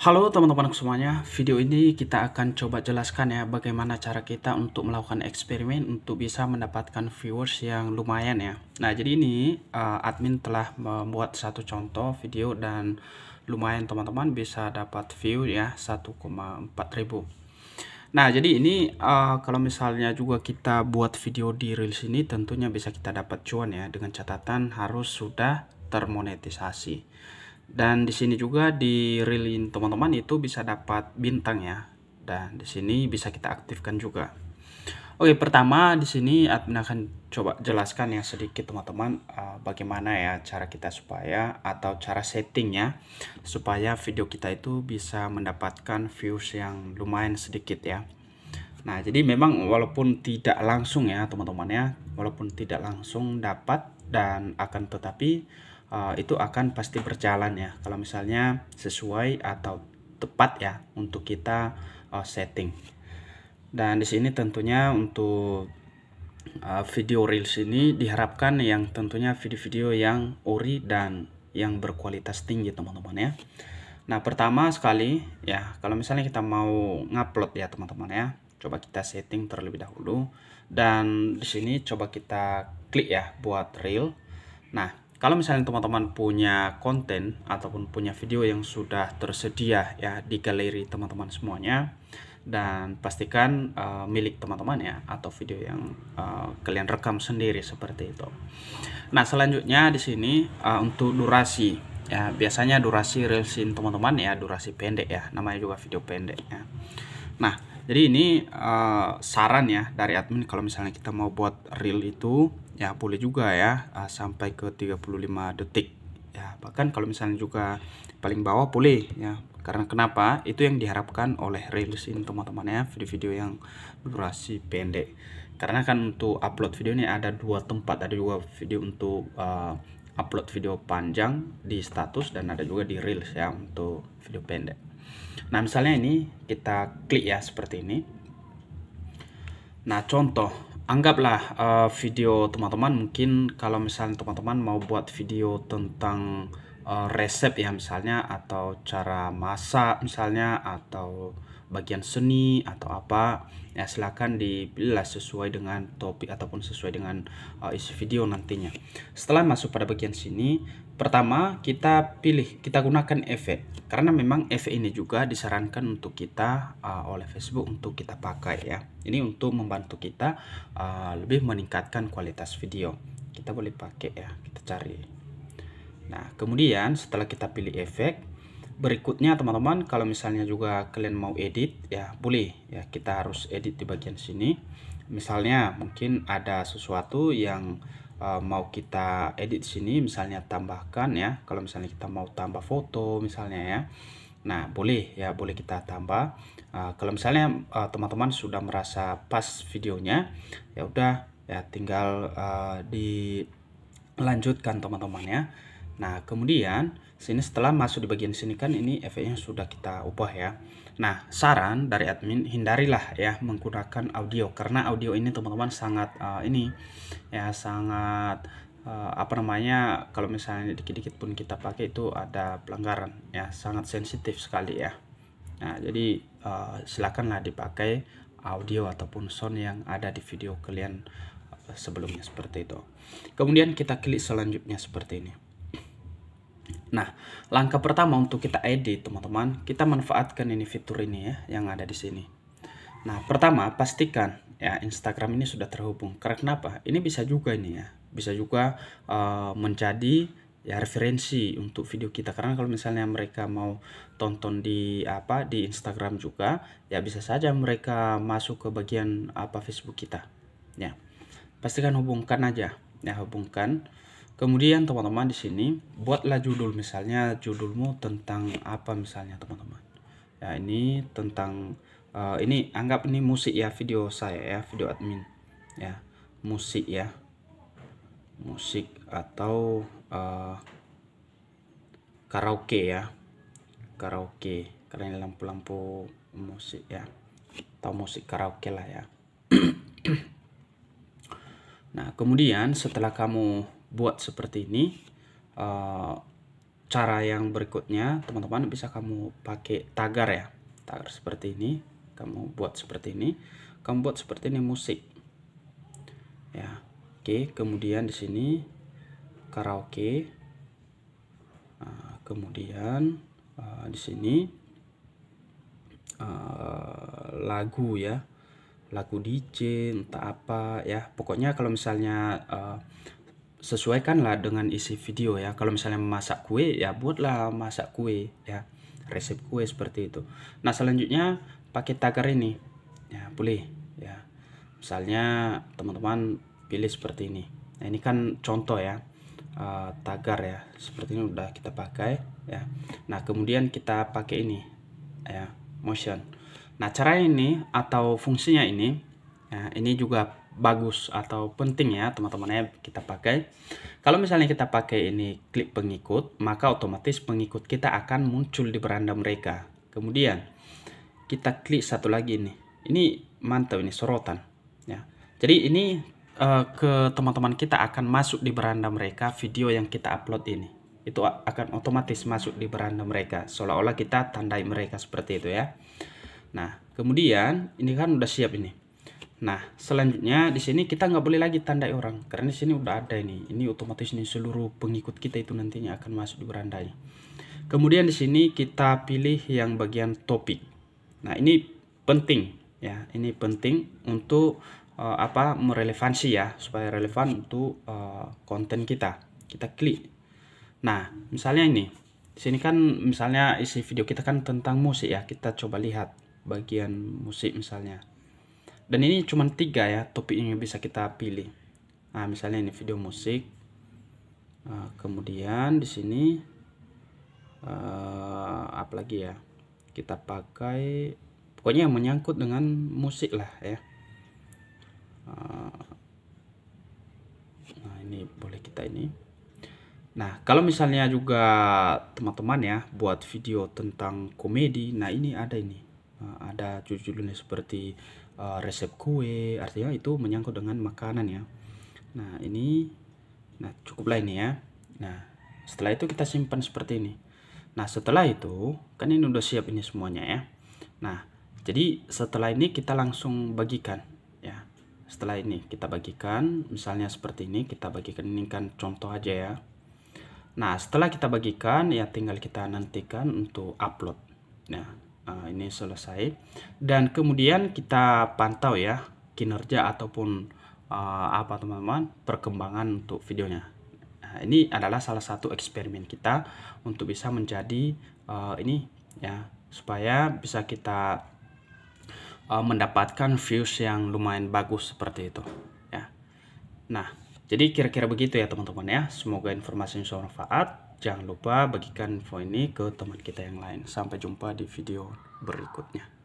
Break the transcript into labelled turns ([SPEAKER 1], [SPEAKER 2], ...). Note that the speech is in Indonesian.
[SPEAKER 1] Halo teman-teman semuanya, video ini kita akan coba jelaskan ya bagaimana cara kita untuk melakukan eksperimen untuk bisa mendapatkan viewers yang lumayan ya. Nah jadi ini uh, admin telah membuat satu contoh video dan lumayan teman-teman bisa dapat view ya 1,4 ribu. Nah jadi ini uh, kalau misalnya juga kita buat video di reels ini tentunya bisa kita dapat cuan ya dengan catatan harus sudah termonetisasi. Dan di sini juga di reelin teman-teman itu bisa dapat bintang ya. Dan di sini bisa kita aktifkan juga. Oke, pertama di sini admin akan coba jelaskan ya sedikit teman-teman uh, bagaimana ya cara kita supaya atau cara settingnya supaya video kita itu bisa mendapatkan views yang lumayan sedikit ya. Nah, jadi memang walaupun tidak langsung ya teman-teman ya, walaupun tidak langsung dapat dan akan tetapi uh, itu akan pasti berjalan ya. Kalau misalnya sesuai atau tepat ya untuk kita uh, setting. Dan di sini tentunya untuk uh, video reels ini diharapkan yang tentunya video-video yang ori dan yang berkualitas tinggi teman-teman ya. Nah pertama sekali ya kalau misalnya kita mau ngupload ya teman-teman ya coba kita setting terlebih dahulu. Dan di sini coba kita klik ya buat reel. Nah kalau misalnya teman-teman punya konten ataupun punya video yang sudah tersedia ya di galeri teman-teman semuanya dan pastikan uh, milik teman-teman ya atau video yang uh, kalian rekam sendiri seperti itu. Nah, selanjutnya di sini uh, untuk durasi ya biasanya durasi reelsin teman-teman ya durasi pendek ya namanya juga video pendek ya. Nah, jadi ini uh, saran ya dari admin kalau misalnya kita mau buat reel itu ya boleh juga ya uh, sampai ke 35 detik. Ya bahkan kalau misalnya juga paling bawah boleh ya. Karena kenapa? Itu yang diharapkan oleh reels ini teman-teman ya video-video yang durasi pendek. Karena kan untuk upload video ini ada dua tempat ada dua video untuk uh, upload video panjang di status dan ada juga di reels ya untuk video pendek. Nah misalnya ini kita klik ya seperti ini. Nah contoh anggaplah uh, video teman-teman mungkin kalau misalnya teman-teman mau buat video tentang uh, resep ya misalnya atau cara masak misalnya atau bagian seni atau apa ya silahkan dipilih sesuai dengan topik ataupun sesuai dengan uh, isi video nantinya. Setelah masuk pada bagian sini pertama kita pilih kita gunakan efek karena memang efek ini juga disarankan untuk kita uh, oleh Facebook untuk kita pakai ya. Ini untuk membantu kita uh, lebih meningkatkan kualitas video. Kita boleh pakai ya kita cari. Nah kemudian setelah kita pilih efek berikutnya teman-teman kalau misalnya juga kalian mau edit ya boleh. Ya kita harus edit di bagian sini. Misalnya mungkin ada sesuatu yang uh, mau kita edit sini misalnya tambahkan ya. Kalau misalnya kita mau tambah foto misalnya ya. Nah boleh. Ya boleh kita tambah. Uh, kalau misalnya uh, teman-teman uh, sudah merasa pas videonya ya udah ya tinggal uh, dilanjutkan teman-teman ya Nah, kemudian sini setelah masuk di bagian sini kan ini efeknya sudah kita ubah ya. Nah, saran dari admin hindarilah ya menggunakan audio karena audio ini teman-teman sangat uh, ini ya sangat uh, apa namanya kalau misalnya dikit-dikit pun kita pakai itu ada pelanggaran ya sangat sensitif sekali ya. Nah, jadi uh, silakanlah dipakai audio ataupun sound yang ada di video kalian sebelumnya seperti itu. Kemudian kita klik selanjutnya seperti ini. Nah, langkah pertama untuk kita edit, teman-teman, kita manfaatkan ini fitur ini ya yang ada di sini. Nah, pertama pastikan ya Instagram ini sudah terhubung. Karena kenapa? Ini bisa juga ini ya, bisa juga uh, menjadi ya referensi untuk video kita karena kalau misalnya mereka mau tonton di apa di Instagram juga ya bisa saja mereka masuk ke bagian apa Facebook kita ya pastikan hubungkan aja ya hubungkan Kemudian teman-teman di sini buatlah judul misalnya judulmu tentang apa misalnya teman-teman. Ya ini tentang uh, ini anggap ini musik ya video saya ya video admin ya musik ya musik atau uh, karaoke ya karaoke karena lampu-lampu musik ya atau musik karaoke lah ya. nah kemudian setelah kamu buat seperti ini uh, cara yang berikutnya teman-teman bisa kamu pakai tagar ya. Tagar seperti ini kamu buat seperti ini kamu buat seperti ini musik. Ya oke kemudian di sini karaoke. Nah, kemudian uh, di sini uh, lagu ya. Lagu DJ entah apa ya. Pokoknya kalau misalnya uh, sesuaikanlah dengan isi video ya. Kalau misalnya memasak kue ya buatlah masak kue ya. Resep kue seperti itu. Nah selanjutnya pakai tagar ini. Ya boleh ya. Misalnya teman-teman pilih seperti ini. Nah ini kan contoh ya uh, tagar ya. Seperti ini udah kita pakai ya. Nah kemudian kita pakai ini ya motion. Nah, cara ini atau fungsinya ini, ya, ini juga bagus atau penting ya teman-teman ya kita pakai. Kalau misalnya kita pakai ini klik pengikut, maka otomatis pengikut kita akan muncul di beranda mereka. Kemudian kita klik satu lagi ini. Ini mantap ini sorotan ya. Jadi ini uh, ke teman-teman kita akan masuk di beranda mereka video yang kita upload ini. Itu akan otomatis masuk di beranda mereka seolah-olah kita tandai mereka seperti itu ya. Nah, kemudian ini kan udah siap ini. Nah, selanjutnya di sini kita nggak boleh lagi tandai orang karena di sini udah ada ini. Ini otomatis nih seluruh pengikut kita itu nantinya akan masuk di berandanya. Kemudian di sini kita pilih yang bagian topik. Nah, ini penting ya. Ini penting untuk uh, apa merelevansi ya supaya relevan untuk uh, konten kita. Kita klik. Nah, misalnya ini. Di sini kan misalnya isi video kita kan tentang musik ya. Kita coba lihat bagian musik misalnya dan ini cuma tiga ya topik yang bisa kita pilih. Nah misalnya ini video musik uh, kemudian di sini uh, apa lagi ya? Kita pakai pokoknya yang menyangkut dengan musik lah ya. Uh, nah ini boleh kita ini. Nah, kalau misalnya juga teman-teman ya buat video tentang komedi, nah ini ada ini ada judulnya seperti uh, resep kue artinya itu menyangkut dengan makanan ya. Nah ini nah cukuplah ini ya. Nah setelah itu kita simpan seperti ini. Nah setelah itu kan ini udah siap ini semuanya ya. Nah jadi setelah ini kita langsung bagikan ya. Setelah ini kita bagikan misalnya seperti ini kita bagikan ini kan contoh aja ya. Nah setelah kita bagikan ya tinggal kita nantikan untuk upload. Nah uh, ini selesai. Dan kemudian kita pantau ya kinerja ataupun uh, apa teman-teman perkembangan untuk videonya. Nah, ini adalah salah satu eksperimen kita untuk bisa menjadi uh, ini ya supaya bisa kita uh, mendapatkan views yang lumayan bagus seperti itu ya. Nah jadi kira-kira begitu ya teman-teman ya. Semoga informasi ini bermanfaat Jangan lupa bagikan info ini ke teman kita yang lain. Sampai jumpa di video berikutnya.